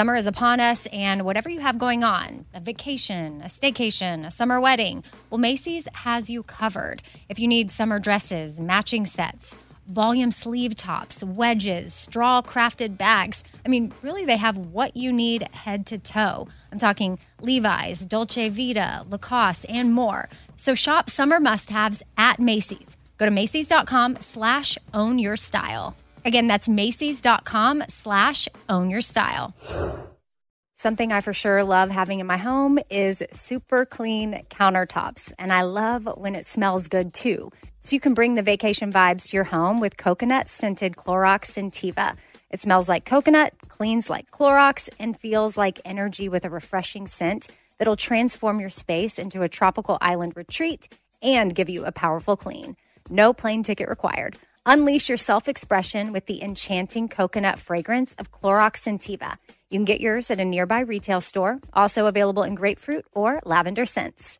Summer is upon us, and whatever you have going on a vacation, a staycation, a summer wedding well, Macy's has you covered. If you need summer dresses, matching sets, volume sleeve tops, wedges, straw crafted bags. I mean, really, they have what you need head to toe. I'm talking Levi's, Dolce Vita, Lacoste, and more. So shop summer must-haves at Macy's. Go to Macy's.com slash own your style. Again, that's Macy's.com slash own your style. Something I for sure love having in my home is super clean countertops. And I love when it smells good too. So you can bring the vacation vibes to your home with coconut scented Clorox Scentiva. It smells like coconut, cleans like Clorox, and feels like energy with a refreshing scent that'll transform your space into a tropical island retreat and give you a powerful clean. No plane ticket required. Unleash your self expression with the enchanting coconut fragrance of Clorox Scentiva. You can get yours at a nearby retail store, also available in grapefruit or lavender scents.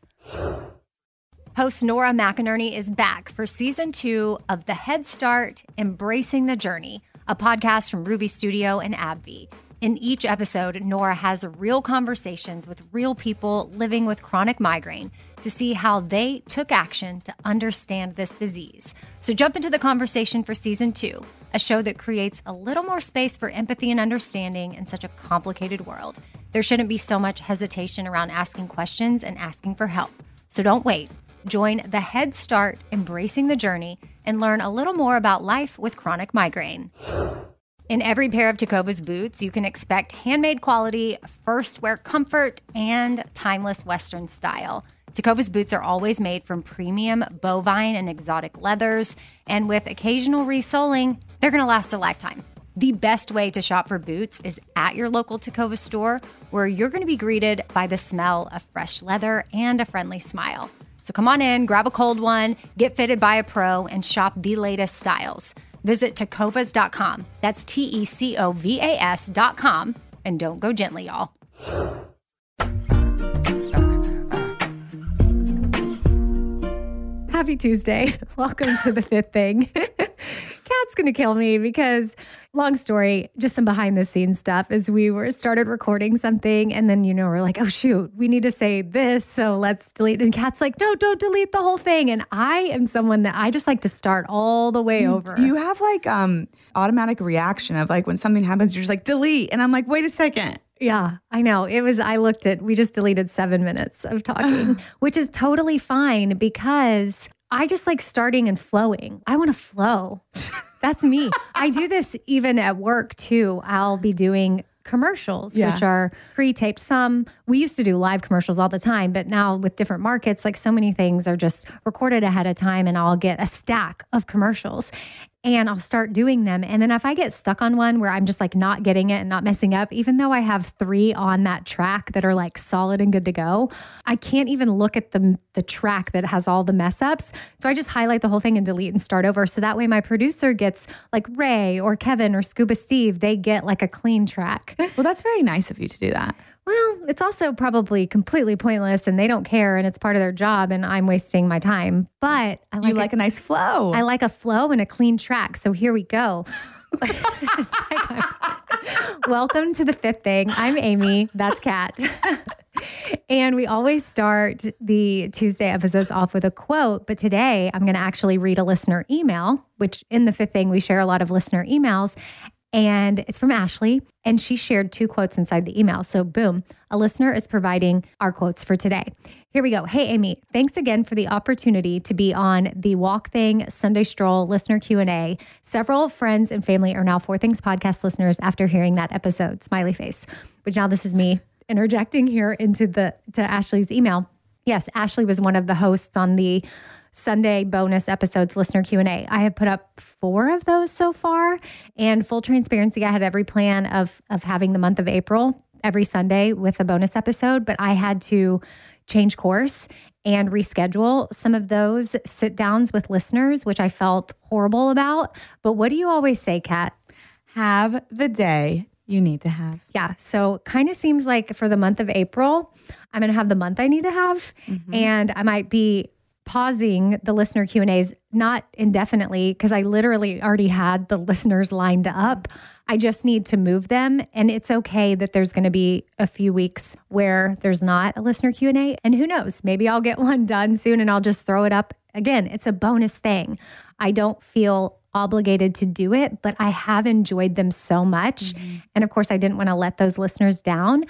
Host Nora McInerney is back for season two of The Head Start Embracing the Journey, a podcast from Ruby Studio and AbbVie. In each episode, Nora has real conversations with real people living with chronic migraine to see how they took action to understand this disease. So jump into the conversation for season two, a show that creates a little more space for empathy and understanding in such a complicated world. There shouldn't be so much hesitation around asking questions and asking for help. So don't wait. Join the Head Start Embracing the Journey and learn a little more about life with chronic migraine. In every pair of Tecovas boots, you can expect handmade quality, first wear comfort, and timeless Western style. Tecovas boots are always made from premium bovine and exotic leathers, and with occasional resoling, they're going to last a lifetime. The best way to shop for boots is at your local Tecovas store, where you're going to be greeted by the smell of fresh leather and a friendly smile. So come on in, grab a cold one, get fitted by a pro, and shop the latest styles. Visit tecovas.com. That's T E C O V A S.com. And don't go gently, y'all. Happy Tuesday. Welcome to the fifth thing. Kat's going to kill me because long story, just some behind the scenes stuff as we were started recording something and then you know we're like, "Oh shoot, we need to say this, so let's delete." And Kat's like, "No, don't delete the whole thing." And I am someone that I just like to start all the way over. You have like um automatic reaction of like when something happens, you're just like delete, and I'm like, wait a second. Yeah, I know. It was, I looked at, we just deleted seven minutes of talking, which is totally fine because I just like starting and flowing. I want to flow. That's me. I do this even at work too. I'll be doing commercials, Yeah. which are pre taped. Some we used to do live commercials all the time, but now with different markets, like so many things are just recorded ahead of time, and I'll get a stack of commercials and I'll start doing them. And then if I get stuck on one where I'm just like not getting it and not messing up, even though I have three on that track that are like solid and good to go, I can't even look at the, the track that has all the mess ups. So I just highlight the whole thing and delete and start over. So that way my producer gets like Ray or Kevin or Scuba Steve, they get like a clean track. Well, that's very nice of you to do that. Well, it's also probably completely pointless and they don't care and it's part of their job and I'm wasting my time. But I like, you like a, a nice flow. I like a flow and a clean track. So here we go. It's like I'm- Welcome to the fifth thing. I'm Amy. That's Kat. and we always start the Tuesday episodes off with a quote. But today I'm going to actually read a listener email, which in the fifth thing, we share a lot of listener emails. And it's from Ashley. And she shared two quotes inside the email. So, boom, a listener is providing our quotes for today. Here we go. Hey, Amy, thanks again for the opportunity to be on the Walk Thing Sunday Stroll listener Q&A. Several friends and family are now Four Things podcast listeners after hearing that episode. Smiley face. But now this is me interjecting here into the to Ashley's email. Yes, Ashley was one of the hosts on the Sunday bonus episodes listener Q&A. I have put up 4 of those so far and full transparency I had every plan of of having the month of April every Sunday with a bonus episode, but I had to change course and reschedule some of those sit downs with listeners, which I felt horrible about. But what do you always say, Kat? have the day you need to have. Yeah. So kind of seems like for the month of April, I'm going to have the month I need to have. Mm-hmm. And I might be pausing the listener Q&As not indefinitely because I literally already had the listeners lined up. I just need to move them and it's okay that there's going to be a few weeks where there's not a listener Q&A and who knows, maybe I'll get one done soon and I'll just throw it up again. It's a bonus thing. I don't feel obligated to do it, but I have enjoyed them so much. Mm-hmm. And of course, I didn't want to let those listeners down,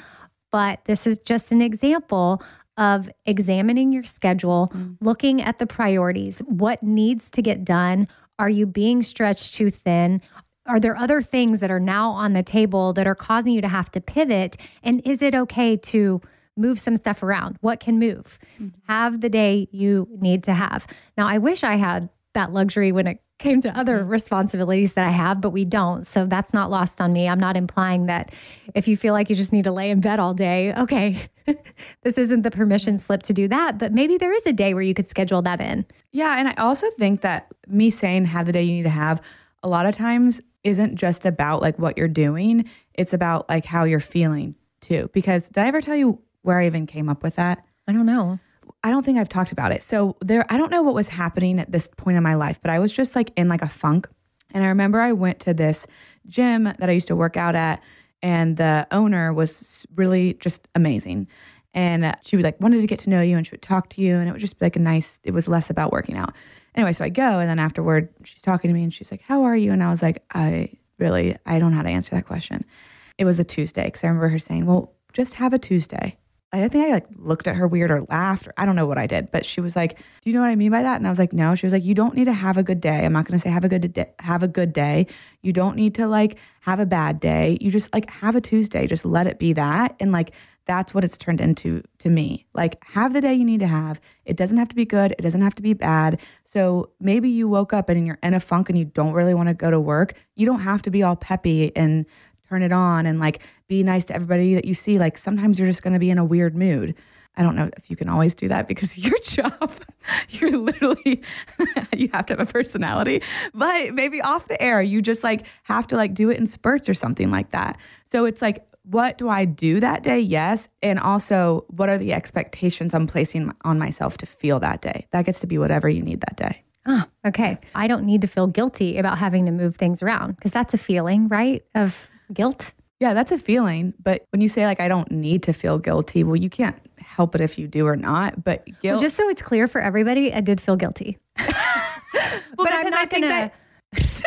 but this is just an example of examining your schedule, mm. looking at the priorities. What needs to get done? Are you being stretched too thin? Are there other things that are now on the table that are causing you to have to pivot? And is it okay to move some stuff around? What can move? Mm-hmm. Have the day you need to have. Now, I wish I had that luxury when it came to other mm-hmm. responsibilities that I have, but we don't. So that's not lost on me. I'm not implying that if you feel like you just need to lay in bed all day, okay, this isn't the permission slip to do that. But maybe there is a day where you could schedule that in. Yeah. And I also think that me saying have the day you need to have a lot of times isn't just about like what you're doing, it's about like how you're feeling too. Because did I ever tell you where I even came up with that? I don't know. I don't think I've talked about it. So there, I don't know what was happening at this point in my life, but I was just like in like a funk. And I remember I went to this gym that I used to work out at, and the owner was really just amazing. And she would like wanted to get to know you, and she would talk to you, and it would just be like a nice. It was less about working out. Anyway, so I go, and then afterward, she's talking to me, and she's like, "How are you?" And I was like, "I really, I don't know how to answer that question." It was a Tuesday because I remember her saying, "Well, just have a Tuesday." I think I like looked at her weird or laughed or I don't know what I did, but she was like, "Do you know what I mean by that?" And I was like, "No." She was like, "You don't need to have a good day. I'm not going to say have a good day, have a good day. You don't need to like have a bad day. You just like have a Tuesday. Just let it be that." And like that's what it's turned into to me. Like have the day you need to have. It doesn't have to be good. It doesn't have to be bad. So maybe you woke up and you're in a funk and you don't really want to go to work. You don't have to be all peppy and turn it on and like be nice to everybody that you see. Like sometimes you're just going to be in a weird mood. I don't know if you can always do that because your job, you're literally, you have to have a personality. But maybe off the air, you just like have to like do it in spurts or something like that. So it's like, what do I do that day? Yes. And also, what are the expectations I'm placing on myself to feel that day? That gets to be whatever you need that day. Oh, okay. I don't need to feel guilty about having to move things around because that's a feeling, right? Of guilt. Yeah, that's a feeling. But when you say, like, I don't need to feel guilty, well, you can't help it if you do or not. But guilt. Well, just so it's clear for everybody, I did feel guilty. well, but I'm not going to.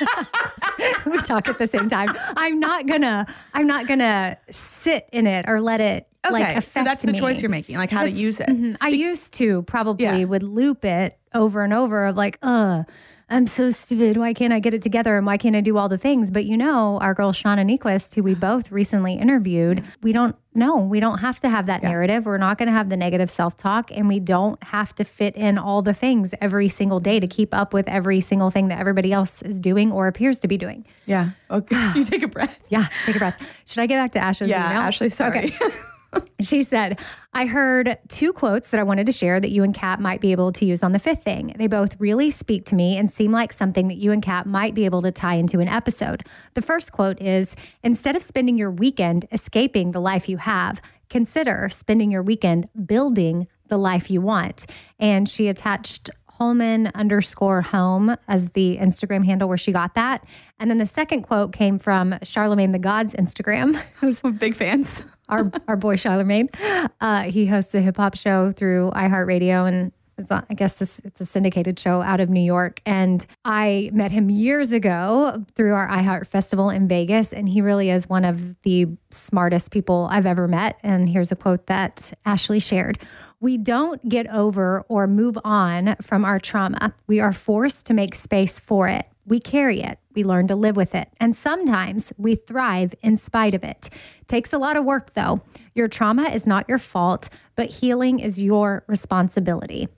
we talk at the same time. I'm not gonna. I'm not gonna sit in it or let it okay, like affect So that's the me. choice you're making, like how that's, to use it. Mm-hmm. I used to probably yeah. would loop it over and over of like, uh, I'm so stupid. Why can't I get it together? And why can't I do all the things? But you know, our girl Shauna Niequist, who we both recently interviewed, we don't know. We don't have to have that yeah. narrative. We're not going to have the negative self talk. And we don't have to fit in all the things every single day to keep up with every single thing that everybody else is doing or appears to be doing. Yeah. Okay. you take a breath. Yeah. Take a breath. Should I get back to Ashley's yeah, email? Ashley, sorry. Okay. she said, I heard two quotes that I wanted to share that you and Kat might be able to use on the fifth thing. They both really speak to me and seem like something that you and Kat might be able to tie into an episode. The first quote is Instead of spending your weekend escaping the life you have, consider spending your weekend building the life you want. And she attached Holman underscore home as the Instagram handle where she got that. And then the second quote came from Charlemagne the God's Instagram. Who's big fans. our our boy Charlemagne. Uh, he hosts a hip hop show through iHeartRadio and I guess it's a syndicated show out of New York. And I met him years ago through our iHeart Festival in Vegas. And he really is one of the smartest people I've ever met. And here's a quote that Ashley shared We don't get over or move on from our trauma, we are forced to make space for it. We carry it, we learn to live with it, and sometimes we thrive in spite of it. Takes a lot of work though. Your trauma is not your fault, but healing is your responsibility.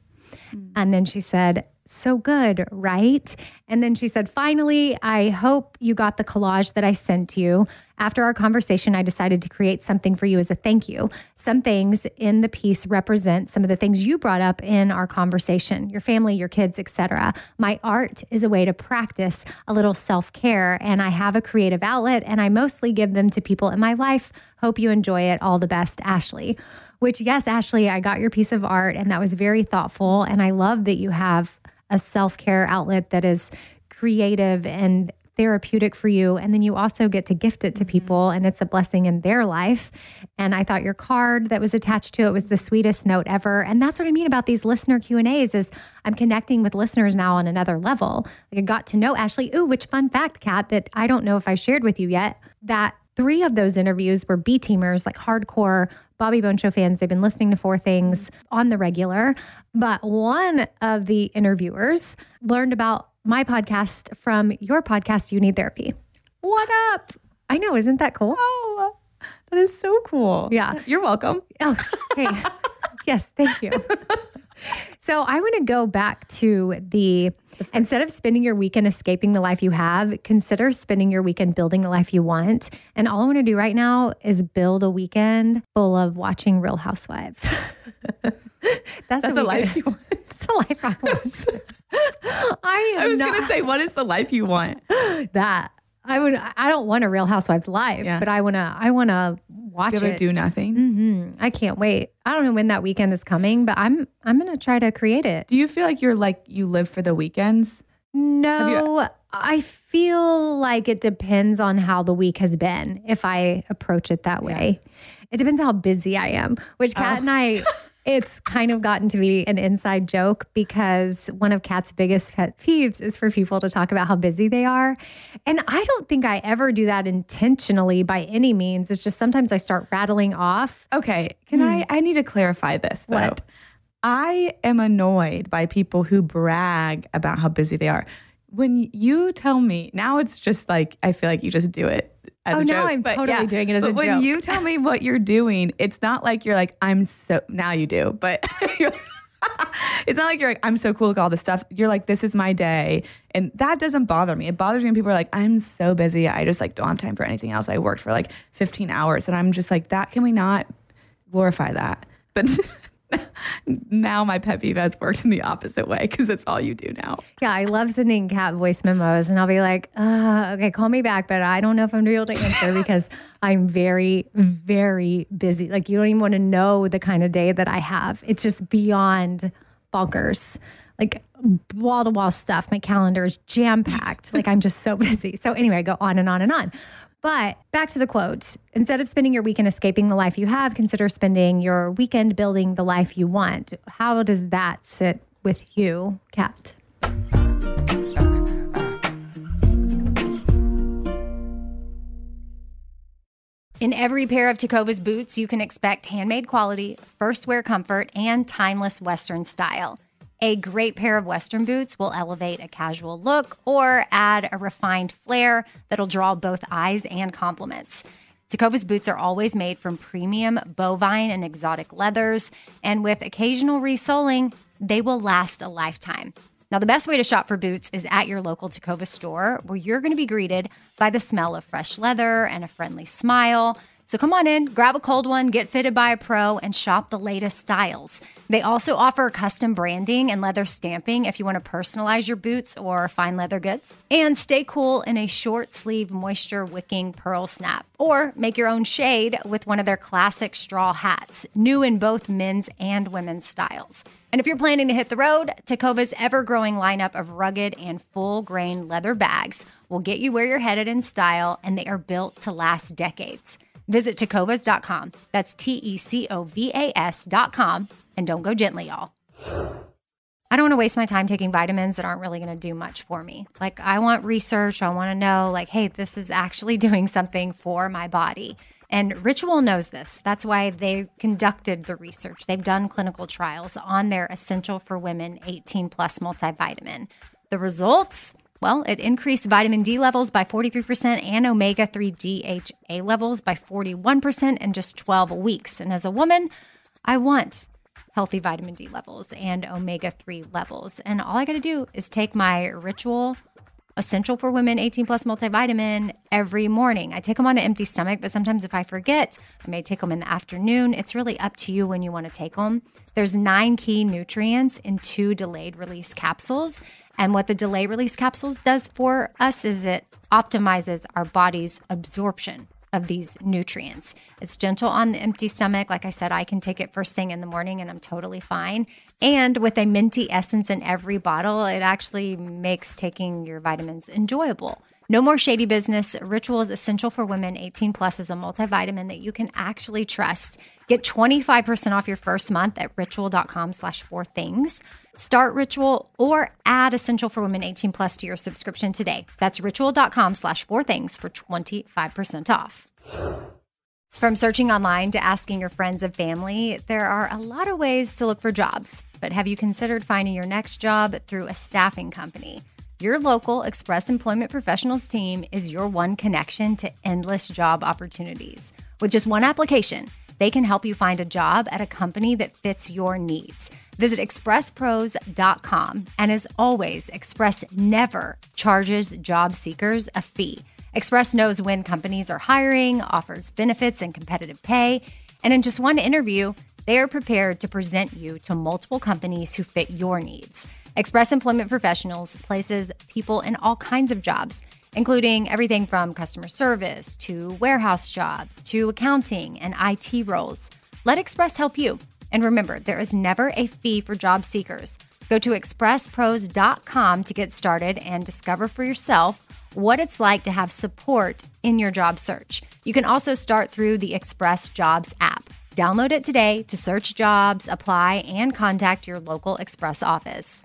Mm. And then she said, so good, right? And then she said, finally, I hope you got the collage that I sent you. After our conversation, I decided to create something for you as a thank you. Some things in the piece represent some of the things you brought up in our conversation, your family, your kids, etc. My art is a way to practice a little self-care and I have a creative outlet and I mostly give them to people in my life. Hope you enjoy it. All the best, Ashley Which, yes, Ashley, I got your piece of art and that was very thoughtful. And I love that you have a self care outlet that is creative and therapeutic for you. And then you also get to gift it to mm-hmm. people and it's a blessing in their life. And I thought your card that was attached to it was the sweetest note ever. And that's what I mean about these listener Q&As is I'm connecting with listeners now on another level. Like I got to know Ashley. Ooh, which fun fact, Kat, that I don't know if I shared with you yet, that three of those interviews were B teamers, like hardcore Bobby Bones Show fans. They've been listening to Four Things on the regular. But one of the interviewers learned about my podcast from your podcast, You Need Therapy. What up? I know, isn't that cool? Oh, that is so cool. Yeah. You're welcome. Oh, hey. yes, thank you. So I want to go back to the instead of spending your weekend escaping the life you have, consider spending your weekend building the life you want. And all I want to do right now is build a weekend full of watching Real Housewives. That's, That's the life you want. That's the life I want. I am I was not gonna say, what is the life you want? that. I would. I don't want a Real Housewives life, Yeah. but I want to. I want to watch Be it. do nothing. hmm I can't wait. I don't know when that weekend is coming, but I'm I'm gonna try to create it. Do you feel like you're like you live for the weekends? No, I feel like it depends on how the week has been. If I approach it that way, it depends how busy I am. Which Kat and I, it's kind of gotten to be an inside joke because one of Kat's biggest pet peeves is for people to talk about how busy they are, and I don't think I ever do that intentionally by any means. It's just sometimes I start rattling off. Okay, can I? I need to clarify this though. Hmm. What? I am annoyed by people who brag about how busy they are. When you tell me now, it's just like I feel like you just do it. As Oh, a joke. I'm But totally doing it as but a when joke. you tell me what you're doing, it's not like you're like I'm so. Now you do, but it's not like you're like I'm so cool with all this stuff. You're like this is my day, and that doesn't bother me. It bothers me when people are like I'm so busy. I just like don't have time for anything else. I worked for like 15 hours, and I'm just like that. Can we not glorify that? But now my pet peeve has worked in the opposite way because it's all you do now. Yeah, I love sending Kat voice memos, and I'll be like, uh, "Okay, call me back," but I don't know if I'm gonna be able to answer because I'm very, very busy. Like you don't even want to know the kind of day that I have. It's just beyond bonkers. Like wall to wall stuff. My calendar is jam packed. like I'm just so busy. So anyway, I go on and on and on. But back to the quote instead of spending your weekend escaping the life you have, consider spending your weekend building the life you want. How does that sit with you, Kat? In every pair of Tecovas boots, you can expect handmade quality, first wear comfort, and timeless Western style. A great pair of Western boots will elevate a casual look or add a refined flair that'll draw both eyes and compliments. Tecovas boots are always made from premium bovine and exotic leathers, and with occasional resoling, they will last a lifetime. Now, the best way to shop for boots is at your local Tecovas store, where you're going to be greeted by the smell of fresh leather and a friendly smile. So come on in, grab a cold one, get fitted by a pro, and shop the latest styles. They also offer custom branding and leather stamping if you want to personalize your boots or fine leather goods. And stay cool in a short sleeve moisture wicking pearl snap. Or make your own shade with one of their classic straw hats, new in both men's and women's styles. And if you're planning to hit the road, Tecovas ever growing lineup of rugged and full grain leather bags will get you where you're headed in style, and they are built to last decades. Visit tecovas.com. That's T E C O V A S.com. And don't go gently, y'all. I don't want to waste my time taking vitamins that aren't really going to do much for me. Like, I want research. I want to know, like, hey, this is actually doing something for my body. And Ritual knows this. That's why they conducted the research. They've done clinical trials on their Essential for Women 18 Plus multivitamin. The results? Well, it increased vitamin D levels by 43% and omega 3 DHA levels by 41% in just 12 weeks. And as a woman, I want healthy vitamin D levels and omega 3 levels. And all I got to do is take my ritual essential for women 18 plus multivitamin every morning. I take them on an empty stomach, but sometimes if I forget, I may take them in the afternoon. It's really up to you when you want to take them. There's nine key nutrients in two delayed release capsules. And what the delay release capsules does for us is it optimizes our body's absorption of these nutrients. It's gentle on the empty stomach. Like I said, I can take it first thing in the morning and I'm totally fine. And with a minty essence in every bottle, it actually makes taking your vitamins enjoyable. No more shady business. Ritual is essential for women 18 plus is a multivitamin that you can actually trust. Get 25% off your first month at ritual.com slash four things. Start Ritual or add Essential for Women 18 plus to your subscription today. That's ritual.com slash four things for 25% off. From searching online to asking your friends and family, there are a lot of ways to look for jobs. But have you considered finding your next job through a staffing company? Your local Express Employment Professionals team is your one connection to endless job opportunities. With just one application, they can help you find a job at a company that fits your needs. Visit expresspros.com. And as always, Express never charges job seekers a fee. Express knows when companies are hiring, offers benefits and competitive pay. And in just one interview, they are prepared to present you to multiple companies who fit your needs. Express Employment Professionals places people in all kinds of jobs, including everything from customer service to warehouse jobs to accounting and IT roles. Let Express help you. And remember, there is never a fee for job seekers. Go to expresspros.com to get started and discover for yourself what it's like to have support in your job search. You can also start through the Express Jobs app. Download it today to search jobs, apply, and contact your local Express office.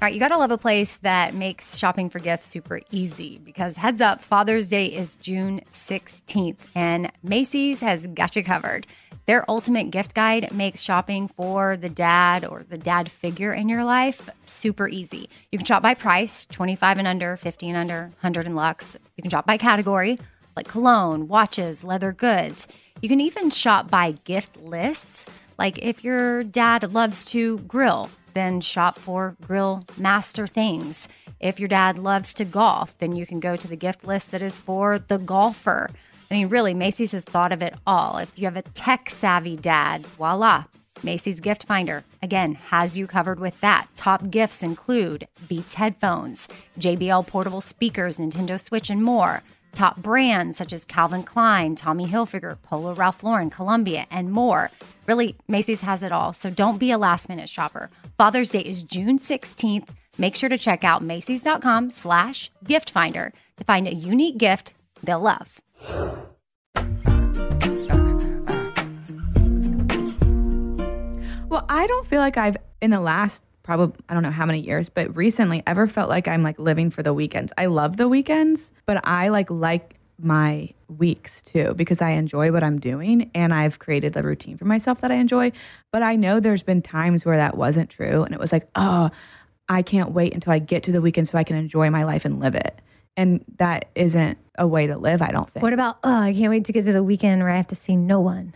All right, you gotta love a place that makes shopping for gifts super easy because heads up, Father's Day is June 16th and Macy's has got you covered. Their ultimate gift guide makes shopping for the dad or the dad figure in your life super easy. You can shop by price 25 and under, 50 and under, 100 and lux. You can shop by category like cologne, watches, leather goods. You can even shop by gift lists. Like if your dad loves to grill, then shop for grill master things. If your dad loves to golf, then you can go to the gift list that is for the golfer. I mean, really, Macy's has thought of it all. If you have a tech savvy dad, voila, Macy's Gift Finder, again, has you covered with that. Top gifts include Beats headphones, JBL portable speakers, Nintendo Switch, and more. Top brands such as Calvin Klein, Tommy Hilfiger, Polo Ralph Lauren, Columbia, and more. Really, Macy's has it all, so don't be a last minute shopper. Father's Day is June 16th. Make sure to check out Macy's.com slash gift finder to find a unique gift they'll love. Well, I don't feel like I've in the last probably I don't know how many years, but recently ever felt like I'm like living for the weekends. I love the weekends, but I like like my weeks too because I enjoy what I'm doing and I've created a routine for myself that I enjoy. But I know there's been times where that wasn't true and it was like, "Oh, I can't wait until I get to the weekend so I can enjoy my life and live it." And that isn't a way to live, I don't think. What about, oh, I can't wait to get to the weekend where I have to see no one?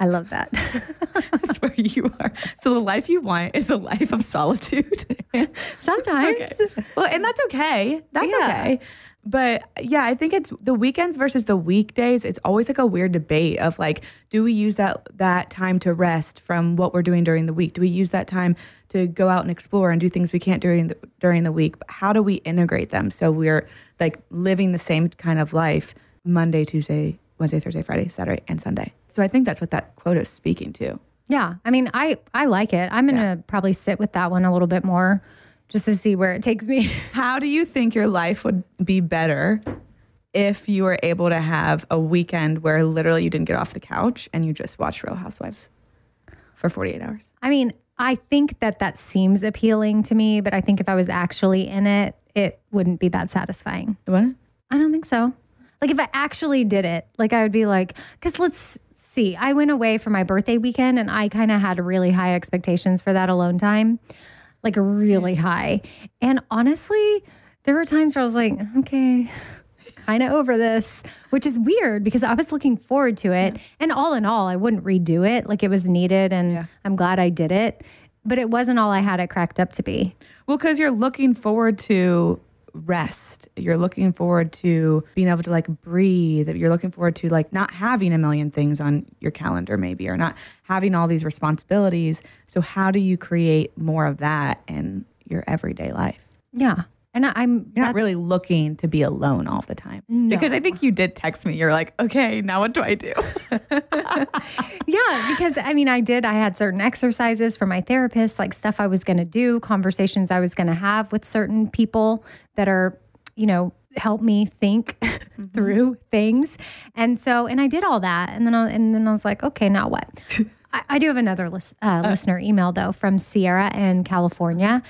I love that. That's where you are. So the life you want is a life of solitude. Sometimes. Okay. Well, and that's okay. That's Yeah. okay. But yeah, I think it's the weekends versus the weekdays. It's always like a weird debate of like, do we use that that time to rest from what we're doing during the week? Do we use that time to go out and explore and do things we can't during the during the week? But how do we integrate them so we're like living the same kind of life Monday, Tuesday, Wednesday, Thursday, Friday, Saturday, and Sunday? So I think that's what that quote is speaking to. Yeah, I mean, I I like it. I'm gonna probably sit with that one a little bit more, just to see where it takes me. How do you think your life would be better if you were able to have a weekend where literally you didn't get off the couch and you just watched Real Housewives for 48 hours? I mean, I think that that seems appealing to me, but I think if I was actually in it, it wouldn't be that satisfying. What? I don't think so. Like if I actually did it, like I would be like, because let's see, I went away for my birthday weekend and I kind of had really high expectations for that alone time, like really mm. high. And honestly, there were times where I was like, okay, kind of over this, which is weird because I was looking forward to it. And all in all, I wouldn't redo it. Like it was needed and I'm glad I did it. But it wasn't all I had it cracked up to be. Well, because you're looking forward to rest. You're looking forward to being able to like breathe. You're looking forward to like not having a million things on your calendar, maybe, or not having all these responsibilities. So, how do you create more of that in your everyday life? Yeah. And I, I'm You're not really looking to be alone all the time. No. Because I think you did text me. You're like, okay, now what do I do? Yeah, because I mean, I did. I had certain exercises for my therapist, like stuff I was going to do, conversations I was going to have with certain people that are, you know, help me think through things. And so, and I did all that, and then I, and then I was like, okay, now what? I, I do have another lis- uh, listener email though from Sierra in California.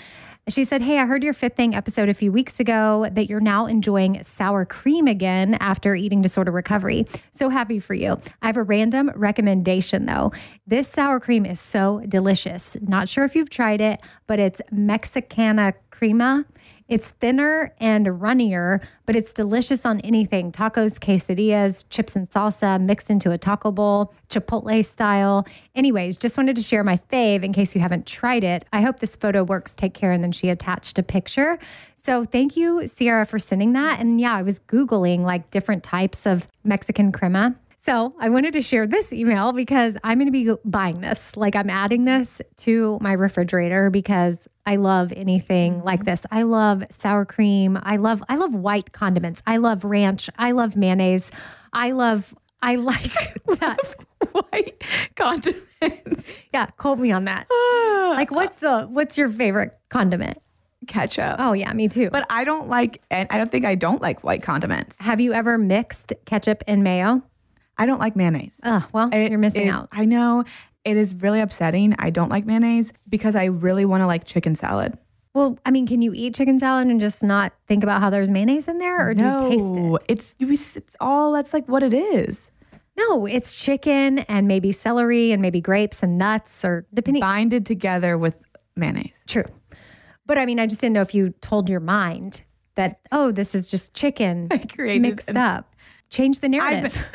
She said, Hey, I heard your fifth thing episode a few weeks ago that you're now enjoying sour cream again after eating disorder recovery. So happy for you. I have a random recommendation though. This sour cream is so delicious. Not sure if you've tried it, but it's Mexicana crema. It's thinner and runnier, but it's delicious on anything tacos, quesadillas, chips and salsa mixed into a taco bowl, Chipotle style. Anyways, just wanted to share my fave in case you haven't tried it. I hope this photo works. Take care. And then she attached a picture. So thank you, Sierra, for sending that. And yeah, I was Googling like different types of Mexican crema. So I wanted to share this email because I'm going to be buying this. Like I'm adding this to my refrigerator because I love anything mm-hmm. like this. I love sour cream. I love I love white condiments. I love ranch. I love mayonnaise. I love I like that. White condiments. Yeah, quote me on that. Ah. Like what's the what's your favorite condiment? Ketchup. Oh yeah, me too. But I don't like, and I don't think I don't like white condiments. have you ever mixed ketchup and mayo? I don't like mayonnaise. Oh, well, It you're missing is- out. I know it is really upsetting. I don't like mayonnaise because I really want to like chicken salad. Well, I mean, can you eat chicken salad and just not think about how there's mayonnaise in there or do you taste it? No, It's it's all that's like what it is. No, it's chicken and maybe celery and maybe grapes and nuts or depending. Binded together with mayonnaise. True. But I mean, I just didn't know if you told your mind that, oh, this is just chicken created mixed an- up. Change the narrative.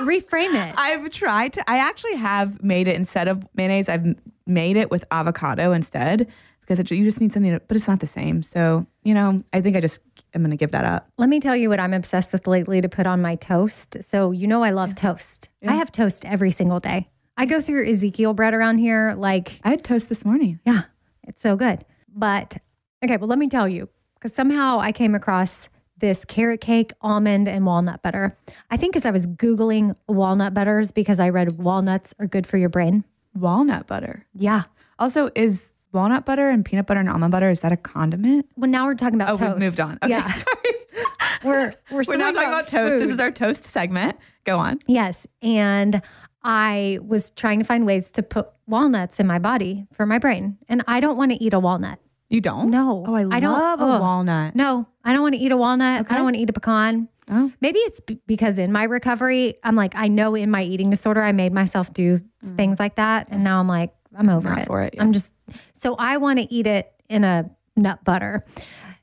Reframe it. I've tried to. I actually have made it instead of mayonnaise. I've made it with avocado instead because it, you just need something. To, but it's not the same. So you know, I think I just am going to give that up. Let me tell you what I'm obsessed with lately to put on my toast. So, you know, I love toast. I have toast every single day. I go through Ezekiel bread around here like I had toast this morning. Yeah, it's so good. But okay, well, let me tell you, because somehow I came across this carrot cake, almond, and walnut butter. I think because I was Googling walnut butters because I read walnuts are good for your brain. Walnut butter. Yeah. Also, is walnut butter and peanut butter and almond butter is that a condiment? Well, now we're talking about Oh, toast. we've moved on. Okay, yeah. sorry. We're, we're, We're not talking about toast. This is our toast segment. Go on. Yes. And I was trying to find ways to put walnuts in my body for my brain. And I don't want to eat a walnut. You don't? No. Oh, I, I don't- love a ugh. walnut. No, I don't want to eat a walnut. I don't want to eat a pecan. Oh. Maybe it's b- because in my recovery, I'm like, I know in my eating disorder, I made myself do mm. things like that. And now I'm like, I'm over Not it. for it, yeah. I'm just, so I want to eat it in a nut butter.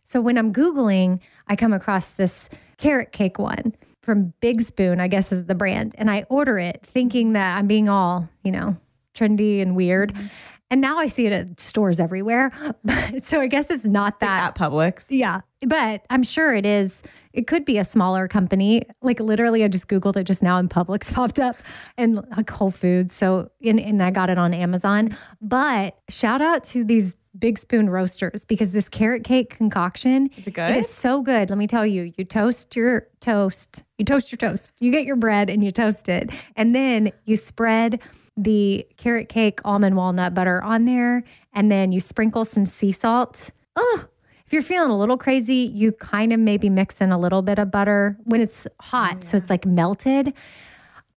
So when I'm Googling, I come across this carrot cake one from Big Spoon, I guess is the brand. And I order it thinking that I'm being all, you know, trendy and weird. Mm-hmm. And now I see it at stores everywhere. so I guess it's not that At Publix. yeah, but I'm sure it is. It could be a smaller company. Like literally, I just googled it just now, and Publix popped up, and like Whole Foods. So and, and I got it on Amazon. But shout out to these Big Spoon roasters because this carrot cake concoction Is it good? It is so good. Let me tell you. You toast your toast. You toast your toast. You get your bread and you toast it, and then you spread the carrot cake almond walnut butter on there, and then you sprinkle some sea salt. Oh, if you're feeling a little crazy, you kind of maybe mix in a little bit of butter when it's hot, oh, so it's like melted.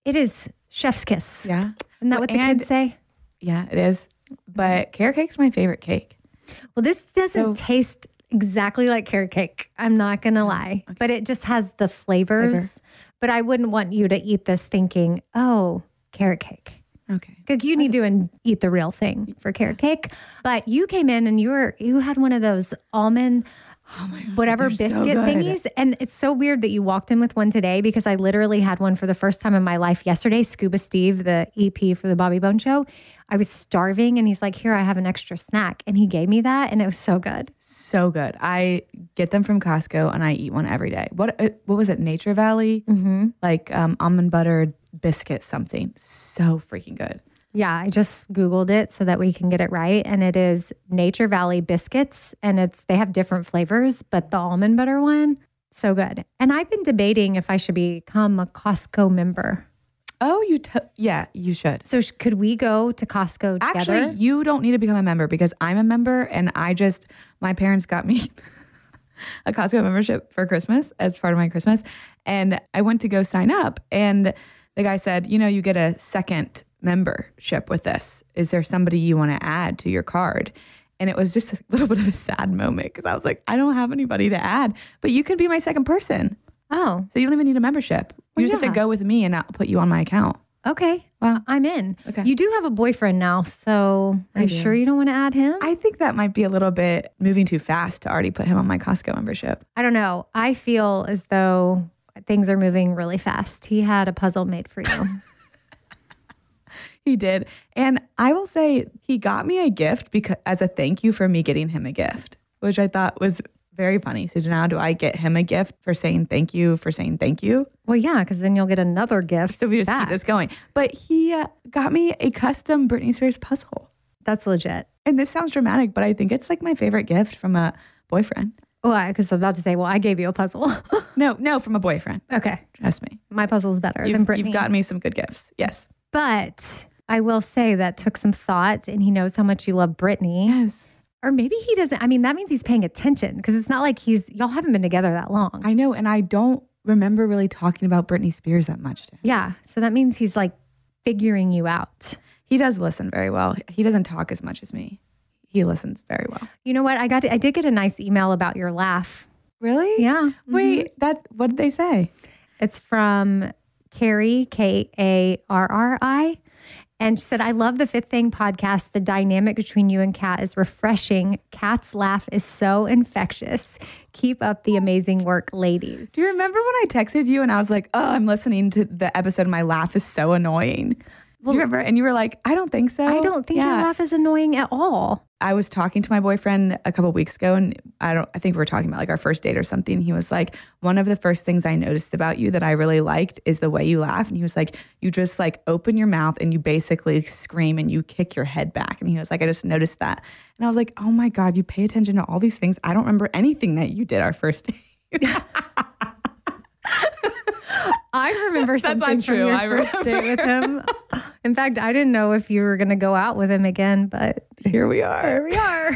It is chef's kiss. Yeah. Isn't that what the And- kids say? Yeah, it is. But mm-hmm. carrot cake's my favorite cake. Well, this doesn't So- taste exactly like carrot cake. I'm not gonna mm, lie, but it just has the flavors. Flavor. But I wouldn't want you to eat this thinking, "Oh, carrot cake." Okay. Because you need to and eat the real thing for carrot cake. But you came in and you were you had one of those almond whatever they're so biscuit good. thingies. And it's so weird that you walked in with one today because I literally had one for the first time in my life yesterday. Scuba Steve, the EP for the Bobby Bones Show. I was starving and he's like, Here, I have an extra snack. And he gave me that and it was so good. So good. I get them from Costco and I eat one every day. What uh, what was it? Nature Valley? Mm-hmm. Like um, almond butter biscuit something. So freaking good. Yeah, I just Googled it so that we can get it right. And it is Nature Valley biscuits. And it's they have different flavors, but the almond butter one, so good. And I've been debating if I should become a Costco member. Oh, you t- yeah, you should. So sh- could we go to Costco together? Actually, you don't need to become a member because I'm a member and I just my parents got me a Costco membership for Christmas as part of my Christmas and I went to go sign up and the guy said, "You know, you get a second membership with this. Is there somebody you want to add to your card?" And it was just a little bit of a sad moment because I was like, I don't have anybody to add, but you can be my second person. oh, So you don't even need a membership. You Well, just have to go with me and I'll put you on my account. okay. Wow. I'm in. Okay. You do have a boyfriend now, so are you do. sure you don't want to add him? I think that might be a little bit moving too fast to already put him on my Costco membership. I don't know. I feel as though things are moving really fast. He had a puzzle made for you. He did. And I will say he got me a gift because as a thank you for me getting him a gift, which I thought was very funny. So now do I get him a gift for saying thank you for saying thank you? well, yeah, because then you'll get another gift. So we just back. keep this going. But he uh, got me a custom Britney Spears puzzle. That's legit. And this sounds dramatic, but I think it's like my favorite gift from a boyfriend. Well, because I'm about to say, well, I gave you a puzzle. No, no, from a boyfriend. okay. Trust me. My puzzle's better than You've, Britney. you've gotten me some good gifts. Yes. but I will say that took some thought and he knows how much you love Britney. Yes. Or maybe he doesn't. I mean, that means he's paying attention because it's not like he's, y'all haven't been together that long. I know. And I don't remember really talking about Britney Spears that much. to him. yeah. So that means he's like figuring you out. He does listen very well. He doesn't talk as much as me. He listens very well. You know what? I got, I did get a nice email about your laugh. Really? Yeah. Mm-hmm. Wait, that what did they say? It's from Karri, K A R R I. And she said, I love the Fifth Thing podcast. The dynamic between you and Kat is refreshing. Kat's laugh is so infectious. Keep up the amazing work, ladies. Do you remember when I texted you and I was like, "Oh, I'm listening to the episode. My laugh is so annoying." Do you remember? And you were like, "I don't think so." I don't think your laugh is annoying at all. I was talking to my boyfriend a couple weeks ago, and I don't. I think we were talking about like our first date or something. He was like, "One of the first things I noticed about you that I really liked is the way you laugh." And he was like, "You just like open your mouth and you basically scream and you kick your head back." And he was like, "I just noticed that." And I was like, "Oh my god, you pay attention to all these things. I don't remember anything that you did our first date." I remember That's not something from true. your I first date with him. In fact, I didn't know if you were going to go out with him again, but Here we are. Here we are.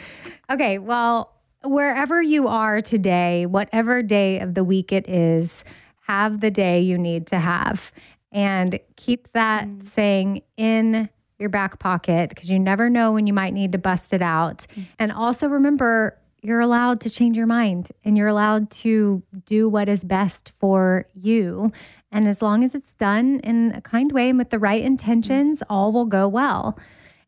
okay, well, wherever you are today, whatever day of the week it is, have the day you need to have and keep that mm. saying in your back pocket because you never know when you might need to bust it out. Mm. And also remember, you're allowed to change your mind and you're allowed to do what is best for you. And as long as it's done in a kind way and with the right intentions, mm-hmm. all will go well.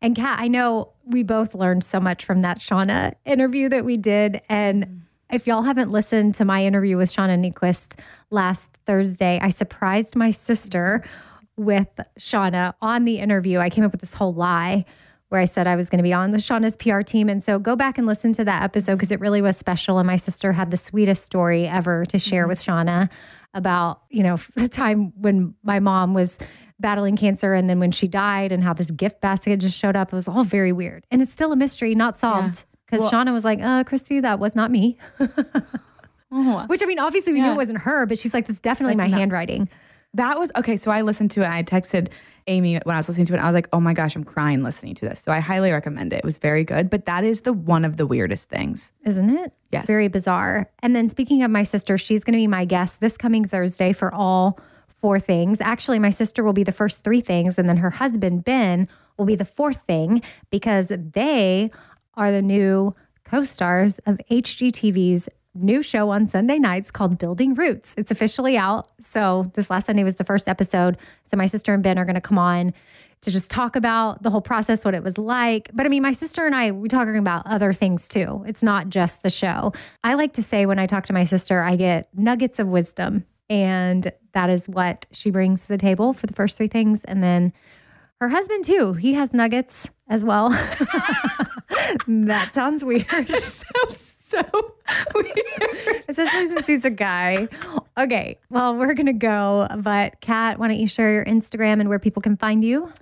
And Kat, I know we both learned so much from that Shauna interview that we did. And mm-hmm. if y'all haven't listened to my interview with Shauna Niequist last Thursday, I surprised my sister with Shauna on the interview. I came up with this whole lie where I said I was going to be on the Shauna's PR team. And so go back and listen to that episode because it really was special. And my sister had the sweetest story ever to share with Shauna about, you know, the time when my mom was battling cancer and then when she died and how this gift basket just showed up. It was all very weird. And it's still a mystery, not solved. Because Shauna was like, uh, Christy, that was not me. Which I mean, obviously we knew it wasn't her, but she's like, that's definitely my not- handwriting. That was okay. So I listened to it and I texted Amy when I was listening to it. I was like, oh my gosh, I'm crying listening to this. So I highly recommend it. It was very good. But that is the one of the weirdest things. isn't it? Yes. It's very bizarre. And then speaking of my sister, she's going to be my guest this coming Thursday for all four things. Actually, my sister will be the first three things, and then her husband, Ben, will be the fourth thing because they are the new co stars of HGTV's new show on Sunday nights called Building Roots. It's officially out. So this last Sunday was the first episode. So my sister and Ben are going to come on to just talk about the whole process, what it was like. But I mean, my sister and I, we talking about other things too. It's not just the show. I like to say when I talk to my sister, I get nuggets of wisdom. And that is what she brings to the table for the first three things. And then her husband, too, he has nuggets as well. that sounds weird. weird. especially since he's a guy. Okay, well, we're gonna go. But Kat, why don't you share your Instagram and where people can find you?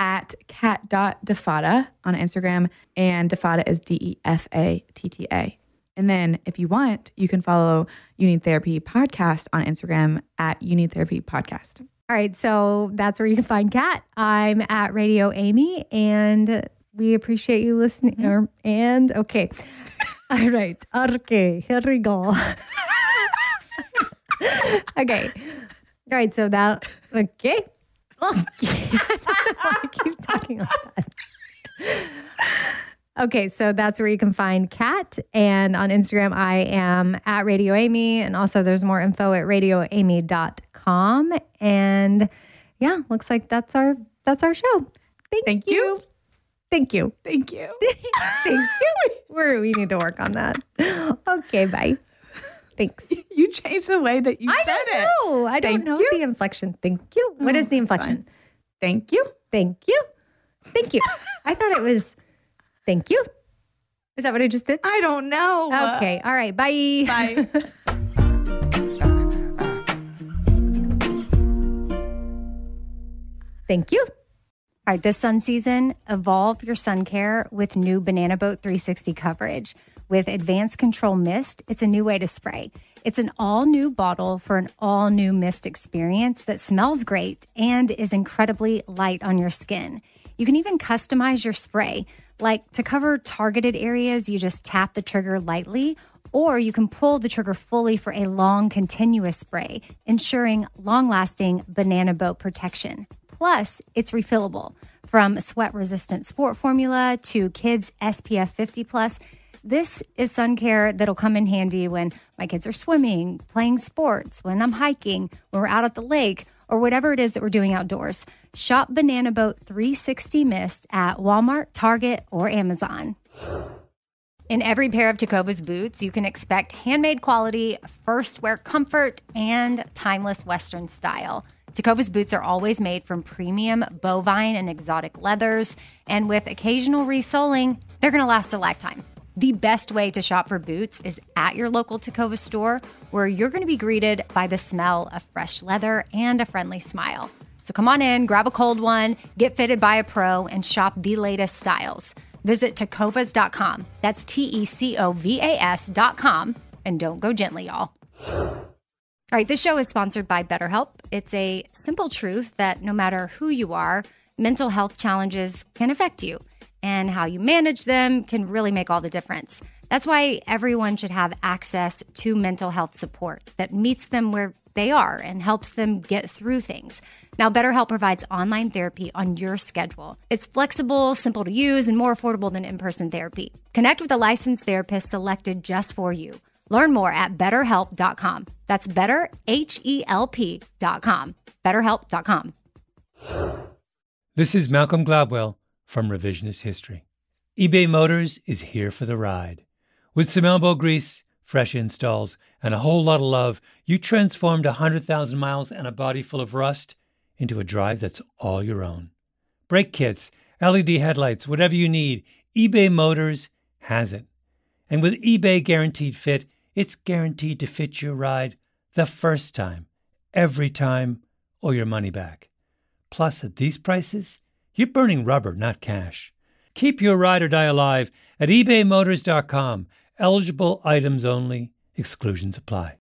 at Kat.Defatta on Instagram. And Defatta is D E F A T T A. And then if you want, you can follow You Need Therapy Podcast on Instagram at You Need Therapy Podcast. All right. So that's where you can find Kat. I'm at Radio Amy and we appreciate you listening. Mm-hmm. And okay. All right. Okay. Here we go. okay. All right. So that, okay. Okay. I keep talking like that. Okay, so that's where you can find Kat. And on Instagram, I am at Radio Amy. And also, there's more info at radioamy.com. And yeah, looks like that's our that's our show. Thank, Thank you. you. Thank you. Thank you. Thank you. We're, we need to work on that. Okay, bye. Thanks. You changed the way that you I said it. Know. I don't know you. the inflection. Thank you. Oh, what is the oh, inflection? Thank you. Thank you. Thank you. I thought it was thank you. Is that what I just did? I don't know. Okay. All right. Bye. Bye. Thank you. All right, this sun season, evolve your sun care with new Banana Boat 360 coverage. With Advanced Control Mist, it's a new way to spray. It's an all new bottle for an all new mist experience that smells great and is incredibly light on your skin. You can even customize your spray. Like to cover targeted areas, you just tap the trigger lightly, or you can pull the trigger fully for a long, continuous spray, ensuring long lasting banana boat protection. Plus, it's refillable. From sweat resistant sport formula to kids SPF 50 plus, this is sun care that'll come in handy when my kids are swimming, playing sports, when I'm hiking, when we're out at the lake, or whatever it is that we're doing outdoors. Shop Banana Boat 360 Mist at Walmart, Target, or Amazon. In every pair of Tecovas boots, you can expect handmade quality, first wear comfort, and timeless Western style. Tecovas boots are always made from premium bovine and exotic leathers, and with occasional resoling, they're going to last a lifetime. The best way to shop for boots is at your local Tecovas store, where you're going to be greeted by the smell of fresh leather and a friendly smile. So come on in, grab a cold one, get fitted by a pro, and shop the latest styles. Visit tecovas.com. That's T E C O V A S.com. And don't go gently, y'all. All right, this show is sponsored by BetterHelp. It's a simple truth that no matter who you are, mental health challenges can affect you, and how you manage them can really make all the difference. That's why everyone should have access to mental health support that meets them where they are and helps them get through things. Now, BetterHelp provides online therapy on your schedule. It's flexible, simple to use, and more affordable than in person therapy. Connect with a licensed therapist selected just for you. Learn more at betterhelp.com. That's better, H E L P.com. BetterHelp.com. This is Malcolm Gladwell from Revisionist History. eBay Motors is here for the ride. With some elbow grease, fresh installs, and a whole lot of love, you transformed 100,000 miles and a body full of rust into a drive that's all your own. Brake kits, LED headlights, whatever you need, eBay Motors has it. And with eBay Guaranteed Fit, it's guaranteed to fit your ride the first time, every time, or your money back. Plus, at these prices, you're burning rubber, not cash. Keep your ride or die alive at ebaymotors.com. Eligible items only, exclusions apply.